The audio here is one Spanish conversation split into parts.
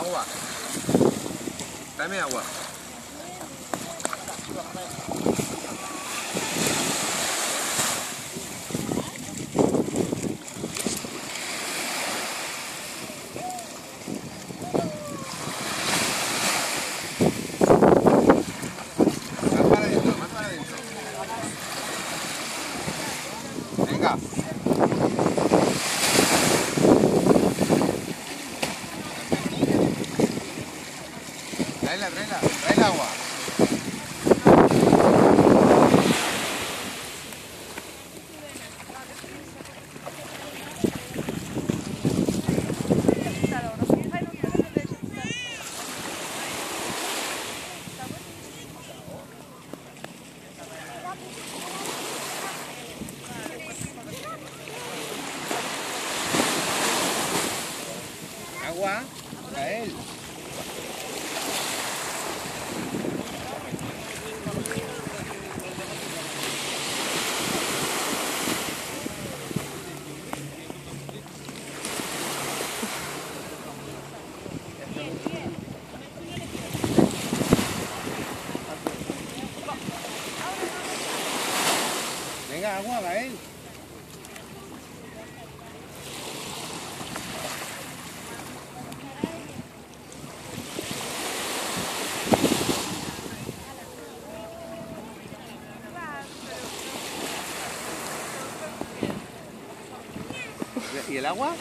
好吧白面我。嗯好的那个？Agua, trae él. Venga, agua, Gael. ¿Y el agua?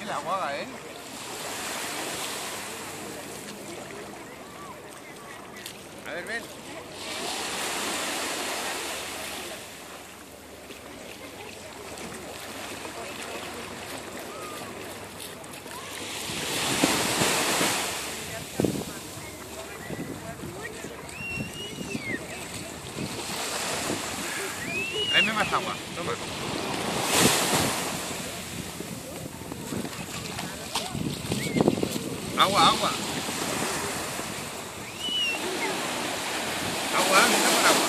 ¿El agua, Gael? A ver, ven. Agua, agua. Agua, mira por agua.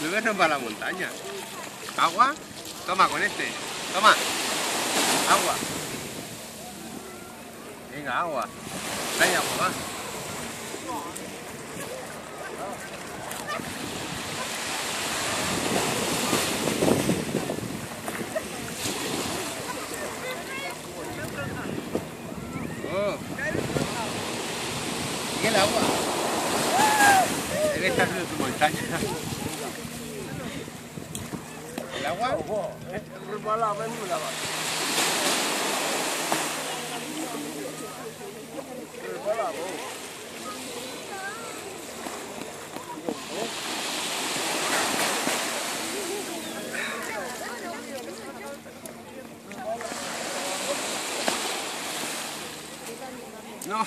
Luego nos va a la montaña. Agua, toma con este. Toma. Agua. Venga, agua. Trae agua, va. El agua? ¿El agua? No.